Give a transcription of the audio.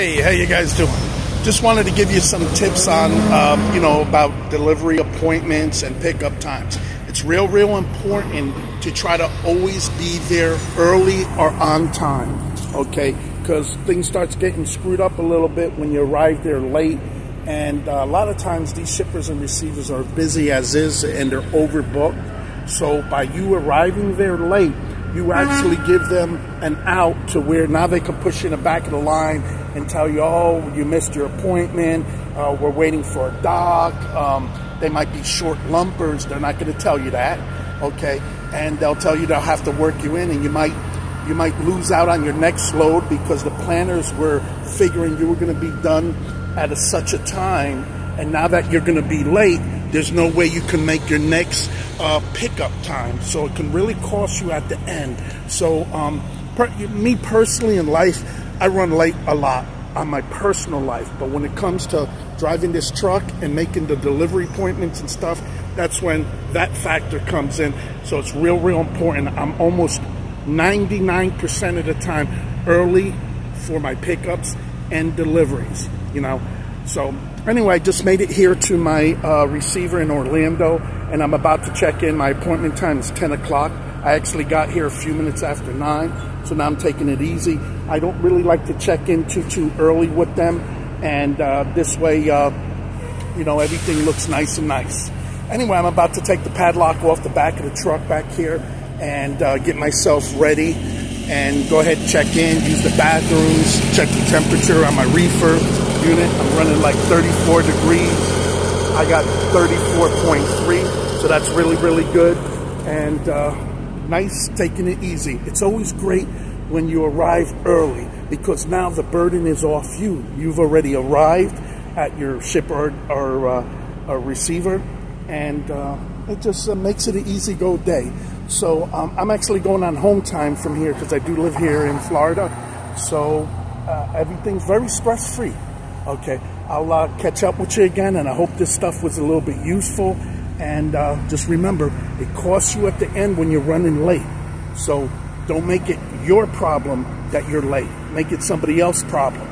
Hey, how you guys doing? Just wanted to give you some tips on, um, you know, about delivery appointments and pickup times. It's real, real important to try to always be there early or on time, okay? Because things starts getting screwed up a little bit when you arrive there late. And uh, a lot of times these shippers and receivers are busy as is and they're overbooked. So by you arriving there late, you actually give them an out to where now they can push in the back of the line and tell you, oh, you missed your appointment, uh, we're waiting for a dock. Um, they might be short lumpers, they're not going to tell you that, okay? And they'll tell you they'll have to work you in, and you might you might lose out on your next load because the planners were figuring you were going to be done at a, such a time, and now that you're going to be late, there's no way you can make your next uh, pickup time. So it can really cost you at the end. So um, per me personally in life, I run late a lot on my personal life. But when it comes to driving this truck and making the delivery appointments and stuff, that's when that factor comes in. So it's real, real important. I'm almost 99% of the time early for my pickups and deliveries, you know. So anyway, I just made it here to my uh, receiver in Orlando, and I'm about to check in. My appointment time is 10 o'clock. I actually got here a few minutes after 9, so now I'm taking it easy. I don't really like to check in too, too early with them, and uh, this way, uh, you know, everything looks nice and nice. Anyway, I'm about to take the padlock off the back of the truck back here and uh, get myself ready and go ahead and check in, use the bathrooms, check the temperature on my reefer unit. I'm running like 34 degrees. I got 34.3, so that's really, really good. And uh, nice taking it easy. It's always great when you arrive early because now the burden is off you. You've already arrived at your shipper or, uh, receiver, and uh, it just uh, makes it an easy go day. So um, I'm actually going on home time from here because I do live here in Florida. So uh, everything's very stress free. Okay, I'll uh, catch up with you again, and I hope this stuff was a little bit useful. And uh, just remember, it costs you at the end when you're running late. So don't make it your problem that you're late. Make it somebody else's problem.